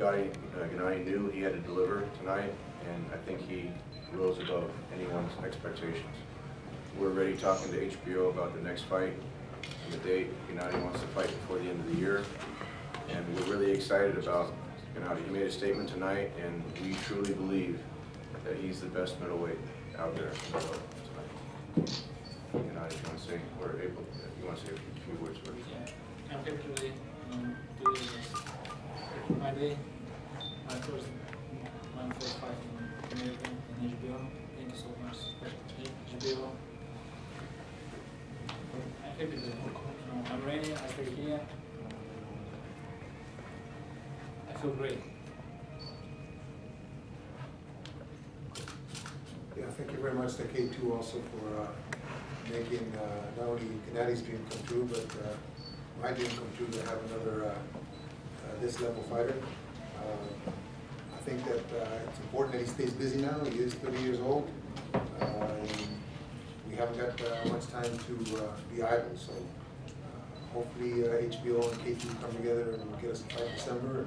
Gotti, Gennady knew he had to deliver tonight, and I think he rose above anyone's expectations. We're already talking to HBO about the next fight and the date. Gennady wants to fight before the end of the year, and we're really excited about Gennady. He made a statement tonight, and we truly believe that he's the best middleweight out there in the world tonight. Gennady, you want to say, or Abel, you want to say a few words first? Yeah, This. my first, my first fight in America in HBO. Thank you so much, HBO. I'm happy. Um, I'm ready. I stay here. I feel great. Yeah, thank you very much to K two also for uh, making uh, not only Gennady's dream come true, but uh, my dream come true to have this level fighter. Uh, I think that uh, it's important that he stays busy now. He is thirty years old. Uh, We haven't got uh, much time to uh, be idle, so hopefully HBO and K two come together and get us a fight in December